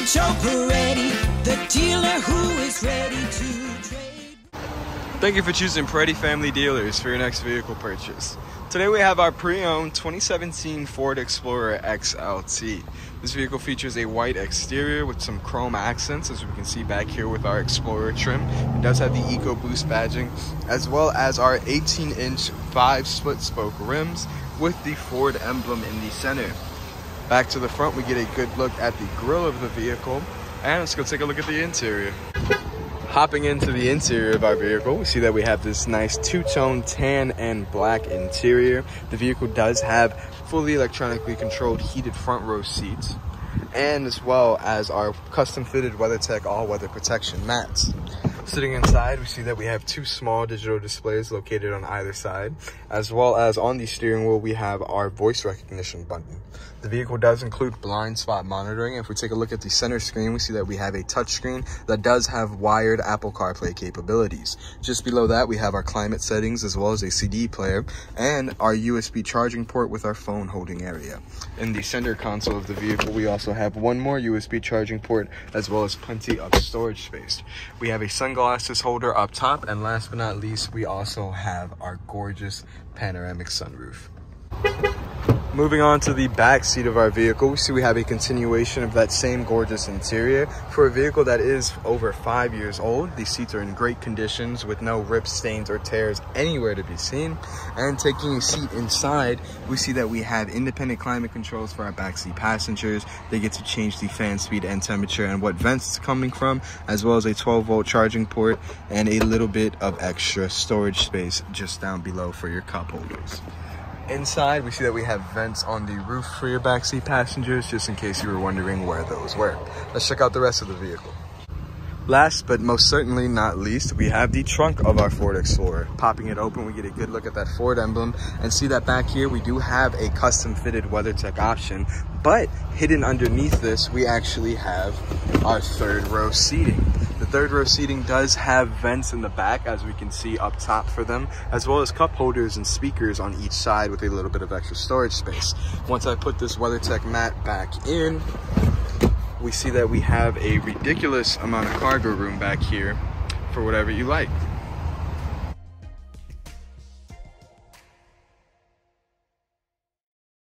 Paretti, the dealer who is ready to trade. Thank you for choosing Paretti Family Dealers for your next vehicle purchase. Today we have our pre-owned 2017 Ford Explorer XLT. This vehicle features a white exterior with some chrome accents as we can see back here with our Explorer trim. It does have the EcoBoost badging as well as our 18 inch 5 split spoke rims with the Ford emblem in the center. Back to the front we get a good look at the grill of the vehicle and let's go take a look at the interior. Hopping into the interior of our vehicle, we see that we have this nice two-tone tan and black interior. The vehicle does have fully electronically controlled heated front row seats and as well as our custom fitted WeatherTech all-weather protection mats. Sitting inside, we see that we have two small digital displays located on either side, as well as on the steering wheel, we have our voice recognition button. The vehicle does include blind spot monitoring. If we take a look at the center screen, we see that we have a touchscreen that does have wired Apple CarPlay capabilities. Just below that, we have our climate settings as well as a CD player and our USB charging port with our phone holding area. In the center console of the vehicle, we also have one more USB charging port as well as plenty of storage space. We have a sunglasses holder up top and last but not least, we also have our gorgeous panoramic sunroof. Moving on to the back seat of our vehicle, we see we have a continuation of that same gorgeous interior. For a vehicle that is over five years old, these seats are in great conditions with no rips, stains, or tears anywhere to be seen. And taking a seat inside, we see that we have independent climate controls for our backseat passengers. They get to change the fan speed and temperature and what vents it's coming from, as well as a 12 volt charging port and a little bit of extra storage space just down below for your cup holders. Inside, we see that we have vents on the roof for your backseat passengers, just in case you were wondering where those were. Let's check out the rest of the vehicle. Last but most certainly not least, we have the trunk of our Ford Explorer. Popping it open, we get a good look at that Ford emblem and see that back here, we do have a custom fitted WeatherTech option, but hidden underneath this, we actually have our third row seating. The third row seating does have vents in the back, as we can see up top for them, as well as cup holders and speakers on each side with a little bit of extra storage space. Once I put this WeatherTech mat back in, we see that we have a ridiculous amount of cargo room back here for whatever you like.